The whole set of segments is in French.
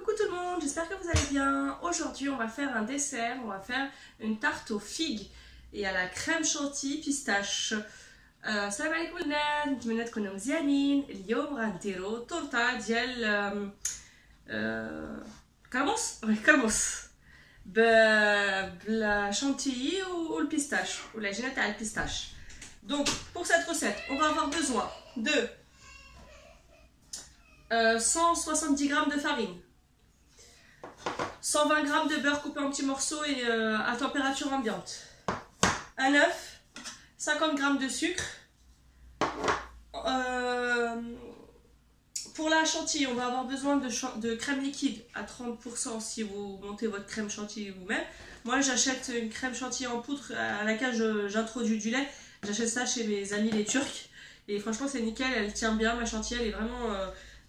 Coucou tout le monde, j'espère que vous allez bien. Aujourd'hui, on va faire un dessert. On va faire une tarte aux figues et à la crème chantilly pistache. السلام عليكم البنات نتمنى تكونوا مزيانين اليوم غنديرو طورطه ديال آم، آه، كاموس وي كاموس ب بلا chantilly ou le pistache ou la génette à la pistache donc pour cette recette on va avoir besoin de euh, 170 g de farine 120 g de beurre coupé en petits morceaux et euh, à température ambiante un œuf 50 g de sucre. Euh, pour la chantilly, on va avoir besoin de, crème liquide à 30% si vous montez votre crème chantilly vous-même. Moi, j'achète une crème chantilly en poudre à laquelle j'introduis du lait. J'achète ça chez mes amis les Turcs. Et franchement, c'est nickel, elle tient bien. Ma chantilly, elle est vraiment, euh,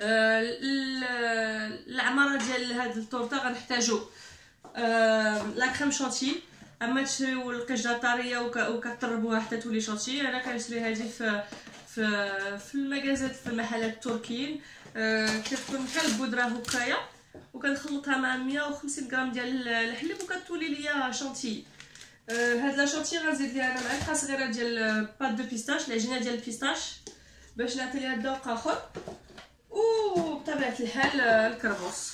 آه، ال- العمارة ديال هاد الطورطة غنحتاجو آه، لا كريم شانتي أما تشريو القشده طريه وك- وكتطربوها حتى تولي شانتي أنا كنشري هذه في في في المغازات في المحلات التركيين. آه، كتكون بحال البودرة هكايا. وكنخلطها مع 150 غرام ديال الحليب وكتولي ليا شانتي آه، هاد لا شانتي غنزيد ليها أنا معلقه صغيره ديال بات دو بيستاش العجينة ديال البيستاش باش نعطي ليها الذوق آخر. وبطبيعه الحال آه، الكربوس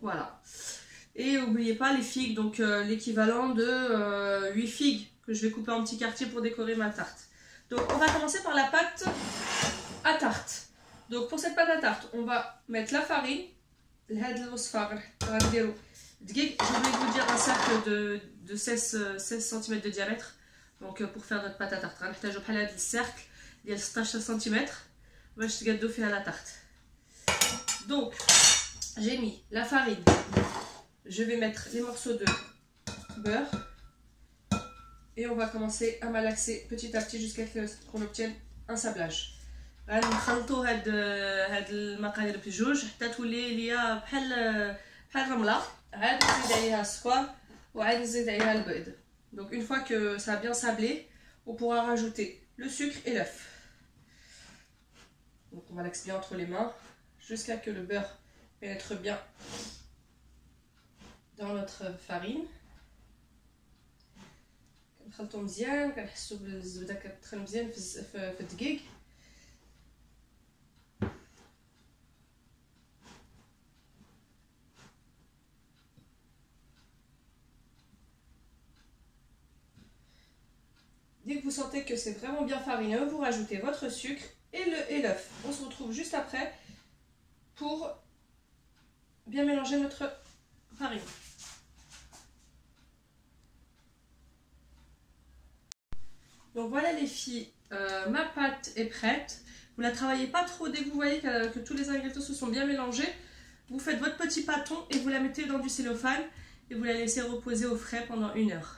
فوالا Et n'oubliez pas les figues, donc euh, l'équivalent de euh, 8 figues que je vais couper en petits quartiers pour décorer ma tarte. Donc on va commencer par la pâte à tarte. Donc pour cette pâte à tarte, on va mettre la farine. لهاد الوصفة غنديرو دقيق je voulais vous dire un cercle de, de 16, euh, 16 cm de diamètre. Donc euh, pour faire notre pâte à tarte غنحتاجو بحال هاد السيركل ديال 16 cm باش تقادو فيها la tarte. Donc j'ai mis la farine je vais mettre les morceaux de beurre et on va commencer à malaxer petit à petit jusqu'à ce qu'on obtienne un sablage غنخلطو هاد هاد المقادير بجوج حتى تولي ليا بحال بحال الرمله عاد نزيد عليها السكر وعاد نزيد عليها البيض donc une fois que ça a bien sablé on pourra rajouter le sucre et l'œuf donc on malaxe bien entre les mains jusqu'à que le beurre pénètre bien dans notre farine كنخلطو مزيان كنحسو بالزبده كتدخل مزيان في الز- في في الدقيق Dès que vous sentez que c'est vraiment bien farineux, vous rajoutez votre sucre et le et l'œuf. On se retrouve juste après pour bien mélanger notre farine. Donc voilà les filles, euh, ma pâte est prête. Vous la travaillez pas trop dès que vous voyez que, que tous les ingrédients se sont bien mélangés. Vous faites votre petit pâton et vous la mettez dans du cellophane et vous la laissez reposer au frais pendant une heure.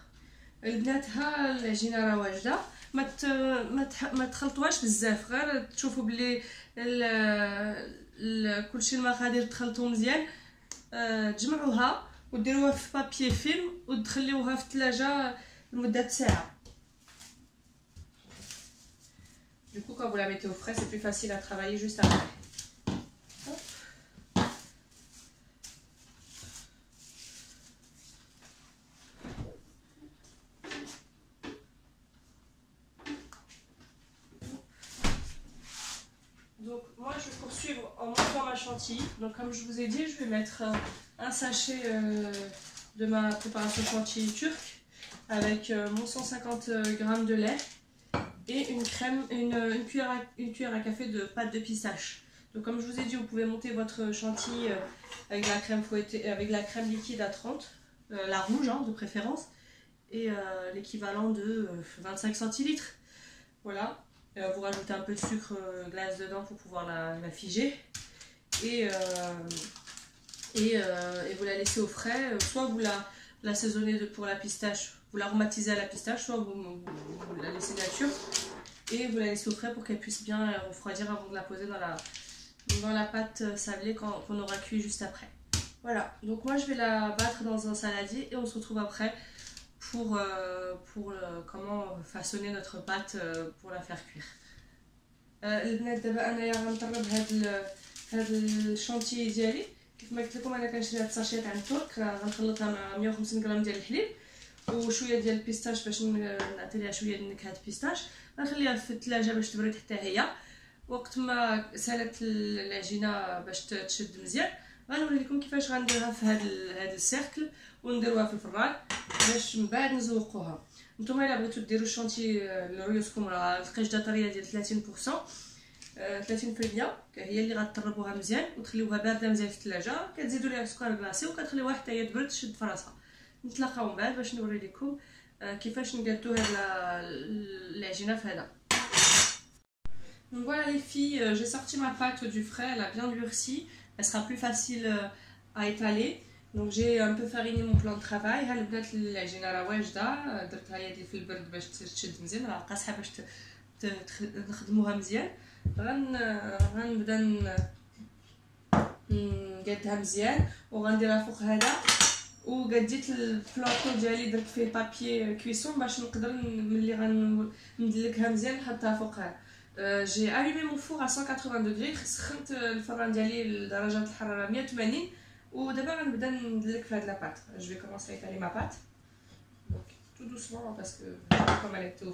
البنات ها العجينه راه واجده ما ت- ما تح- ما تخلطوهاش بزاف غير تشوفوا بلي ال- ال- كلشي المقادير تخلطوا مزيان آه، تجمعوها وديروها في بابي فيلم وتخليوها في الثلاجه لمدة ساعة Du coup, quand vous la mettez au frais, c'est plus facile à travailler juste après. Donc comme je vous ai dit, je vais mettre euh, un sachet euh, de ma préparation chantilly turque avec euh, mon 150 g de lait et une crème, une, cuillère à, une cuillère à café de pâte de pistache. Donc comme je vous ai dit, vous pouvez monter votre chantilly avec la crème fouettée, avec la crème liquide à 30, euh, la rouge hein, de préférence, et l'équivalent de euh, 25 centilitres. Voilà. Vous rajoutez un peu de sucre glace dedans pour pouvoir la figer. Et, euh, euh, et, vous la laissez au frais. Euh, soit vous la l'assaisonnez pour la pistache, vous l'aromatisez à la pistache, soit vous, la laissez nature et vous la laissez au frais pour qu'elle puisse bien refroidir avant de la poser dans la, dans la pâte sablée qu'on aura cuit juste après. Voilà, donc moi je vais la battre dans un saladier et on se retrouve après pour, euh, pour comment façonner notre pâte pour la faire cuire. البنات دابا انايا غنطرب هاد هاد الشونتي ديالي كيف ما قلت لكم أنا كنشري هاد الساشيات عند ترك غنخلطها مع 150 غرام ديال الحليب وشوية ديال البيستاش باش نعطي ليها شوية نكهة بيستاش غنخليها في الثلاجه باش تبرد حتى هي. وقت ما سالت العجينة باش تشد مزيان غنوري لكم كيفاش غنديرها في هاد هاد السيركل ونديروها في الفران باش من بعد نزوقوها. نتوما إلا بغيتو ديروا الشونتي لريوسكم راه القشده طريه ديال 30% 30% هي اللي غتطربوها مزيان وتخليوها بارده مزيان في الثلاجة. كتزيدوا ليها سكر كلاصي وكتخليوها حتى هي تبرد تشد في راسها نتلاقاو من بعد باش نوري لكم كيفاش نقادو هاد العجينة في هذا. Donc voilà les filles, j'ai sorti ma pâte du frais, elle a bien durci, elle sera plus facile à étaler. J'ai un peu fariné mon plan de travail, ها البنات العجينه راه واجده درتها يدي في البرد باش تشد مزيان. راه قاصحه باش نخدموها مزيان. غن غنبدا نقادها مزيان وغنديرها فوق هذا. وقديت البلاطو ديالي درت فيه بابي كويسون باش نقدر ملي غندلكها مزيان نحطها فوقها. جي الومي مون فور 180 دوغري سخنت الفران ديالي لدرجة الحرارة 180 ودابا غنبدا ندلك في هاد لاباط جو في كومونسي ايطالي ما بات دونك تو دوسمون باسكو كوم elle était au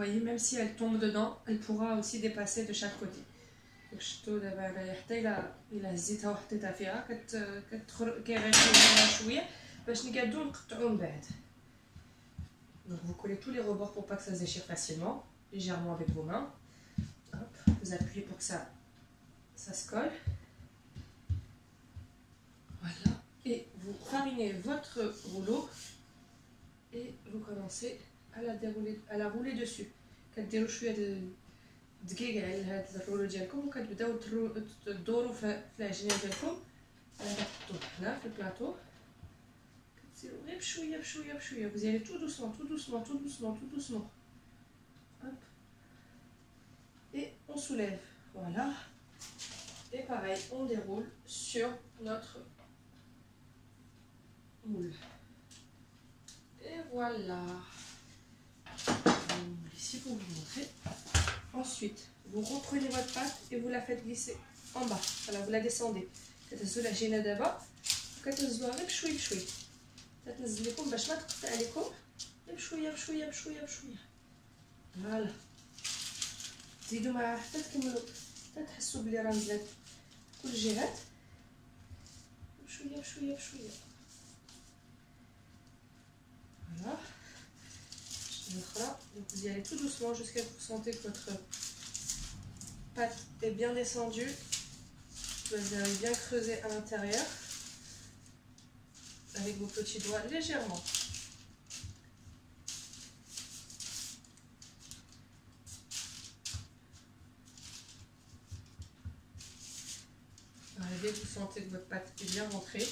voyez, même si elle tombe dedans, elle pourra aussi dépasser de chaque côté. شفتو دابا انايا حتى الا الا هزيتها وحطيتها فيها كت كتخرج كيغير شويه باش نقادو نقطعو من بعد Donc vous collez tous les rebords pour pas que ça se déchire facilement, légèrement avec vos mains. Hop, vous appuyez pour que ça, ça se colle. Voilà. Et vous farinez votre rouleau et vous commencez à la dérouler à la rouler dessus كديروا شويه دقيق على هاد الرولو ديالكم وكتبداو تدوروا في العجينه ديالكم على داك الطول هنا في البلاطو كتسيروا غير بشويه بشويه بشويه vous y allez tout doucement tout doucement tout doucement tout doucement hop et on soulève voilà et pareil on déroule sur notre moule et voilà ici pour vous montrer. Ensuite, vous reprenez votre pâte et vous la faites glisser en bas. Voilà, vous la descendez. كتهزوا العجينه دابا وكتهزوها غير بشوي بشوي كتنزل لكم باش ما تقطع عليكم غير بشويه بشويه بشويه بشويه فوالا تزيدوا معاها حتى تكملوا حتى تحسوا بلي راه نزلت كل الجهات بشويه بشويه بشويه فوالا Donc vous y allez tout doucement jusqu'à ce que vous sentez que votre pâte est bien descendue. Vous allez bien creuser à l'intérieur avec vos petits doigts légèrement. Que vous sentez que votre pâte est bien rentrée,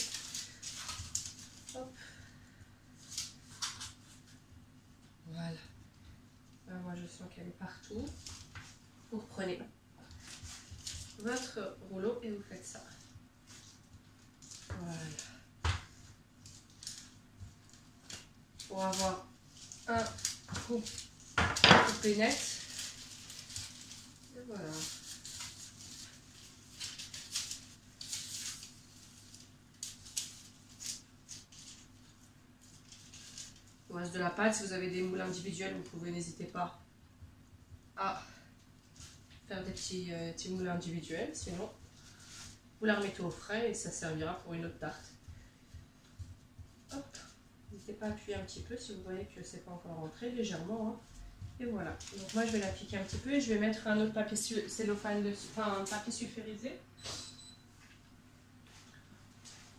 qu'elle est partout. Vous reprenez votre rouleau et vous faites ça. Voilà. Pour avoir un coup coupé net. Et voilà. De la pâte. Si vous avez des moules individuels, vous pouvez, n'hésiter pas des petits, euh, petits moulins individuels, sinon vous la remettez au frais et ça servira pour une autre tarte. Hop, n'hésitez pas à appuyer un petit peu si vous voyez que c'est pas encore rentré légèrement. Hein. Et voilà, donc moi je vais l'appliquer un petit peu et je vais mettre un autre papier cellophane enfin un papier sulfurisé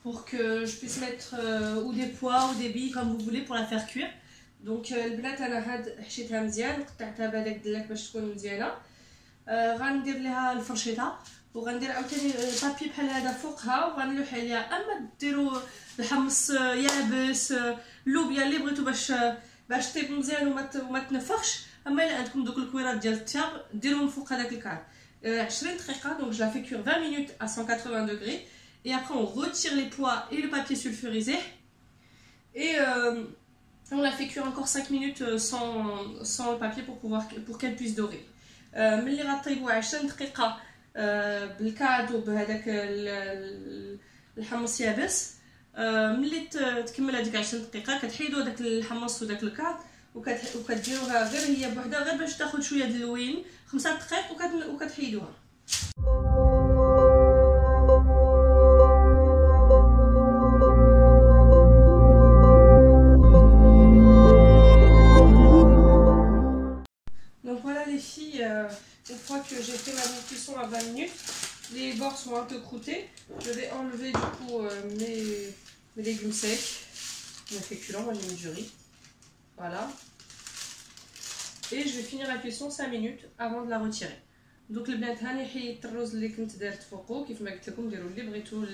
pour que je puisse mettre euh, ou des pois ou des billes comme vous voulez pour la faire cuire. Donc, euh, le blat, je vais غندير لها الفرشيطه وغندير عاوتاني بابي بحال هذا فوقها وغنلوح عليها اما ديروا الحمص يابس اللوبيا اللي بغيتو باش باش طيب مزيان وما وما تنفخش اما الا عندكم دوك الكويرات ديال التياب ديروهم فوق هذاك الكعب 20 دقيقه دونك جو لا في كور 20 minutes à 180 degrés et après on retire les pois et le papier sulfurisé et euh, on la fait cuire encore 5 minutes sans, sans le papier pour pouvoir pour qu'elle puisse dorer ملي غطيبوا 20 دقيقة بالكعد وبهذاك الحمص يابس. ملي تكمل هذيك 20 دقيقة كتحيدوا داك الحمص وداك الكعد وكديروها غير هي بوحدها غير باش تاخذ شوية د اللوين 5 دقائق وكتحيدوها. j'ai fait ma cuisson à 20 minutes, les bords sont un peu croûtés. Je vais enlever du coup euh, mes, légumes secs, mes féculents, moi j'ai mis du riz. Voilà. Et je vais finir la cuisson 5 minutes avant de la retirer. Donc le البنات هاني حيدت الرز اللي كنت دارت فوقو كيف ما قلت لكم ديروا اللي بغيتو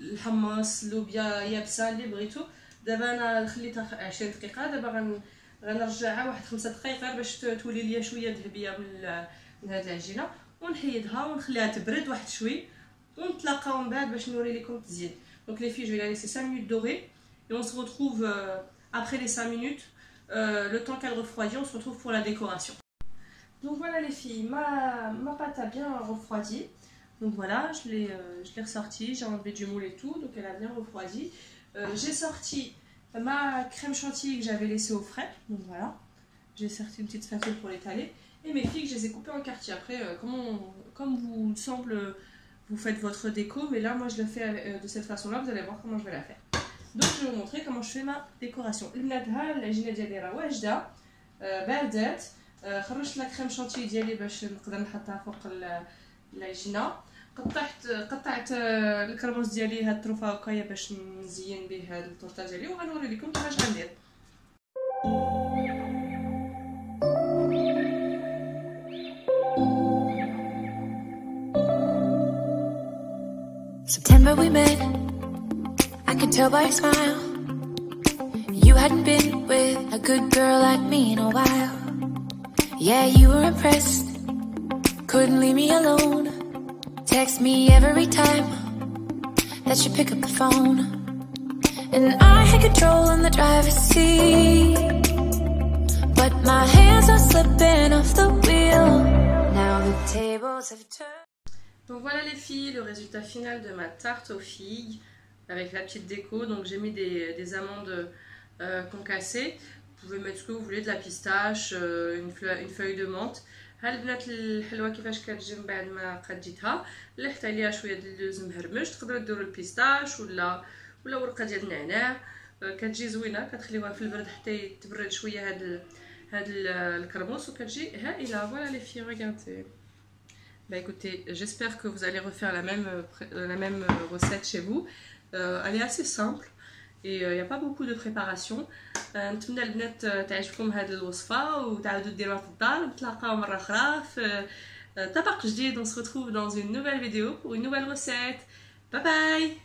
الحمص اللوبيا يابسه اللي بغيتو دابا انا خليتها 20 دقيقه دابا غنرجعها واحد خمسة دقائق غير باش تولي ليا شويه ذهبيه من من هاد العجينه ونحيدها ونخليها تبرد واحد شوي ونتلاقاو من بعد باش نوري لكم تزيين دونك لي في جو لا ليسي 5 minutes dorées et on se retrouve euh, après les 5 minutes euh, le temps qu'elle refroidit on se retrouve pour la décoration donc voilà les filles ma, ma pâte a bien refroidi donc voilà je l'ai euh, je l'ai ressorti j'ai enlevé du moule et tout donc elle a bien refroidi euh, j'ai sorti ma crème chantilly que j'avais laissée au frais. Donc voilà, j'ai sorti une petite spatule pour l'étaler. Et mes figues, je les ai coupées en quartier. Après, euh, comme vous semble, vous faites votre déco. Mais là, moi, je le fais euh, de cette façon-là. Vous allez voir comment je vais la faire. Donc, je vais vous montrer comment je fais ma décoration. البنات العجينه ديالي راه واجده باردات خرجت لا كريم شانتيي ديالي باش نقدر نحطها فوق العجينه قطعت قطعت الكرموس ديالي هاد الطروفه هكايا باش نزين به هاد الطورطه ديالي وغنوري لكم كيفاش غندير September we met I could tell by your smile You hadn't been with a good girl like me in a while Yeah, you were impressed Couldn't leave me alone Text me every time that you pick up the phone. And I had control in the driver's seat. But my hands are slipping off the wheel. Now the tables have turned. Donc voilà les filles, le résultat final de ma tarte aux figues avec la petite déco. Donc j'ai mis des, des amandes euh, concassées. Vous pouvez mettre ce que vous voulez, de la pistache, euh, une, une feuille de menthe. ها البنات الحلوة كيفاش كتجي من بعد ما قديتها الا حتى ليها شوية ديال اللوز مهرمش تقدروا ديروا البيستاش ولا ولا ورقة ديال النعناع كتجي زوينة كتخليوها في البرد حتى تبرد شوية هاد هاد الكرموس وكتجي هائلة فوالا لي في regardez Bah écoutez, j'espère que vous allez même, la même recette chez vous. Euh, elle est assez simple. et il n'y a pas beaucoup de préparation نتمنى البنات تعجبكم هذه الوصفه وتعاودوا ديروها في الدار ونتلاقاو مره اخرى في طبق جديد on se retrouve dans une nouvelle vidéo pour une nouvelle recette bye bye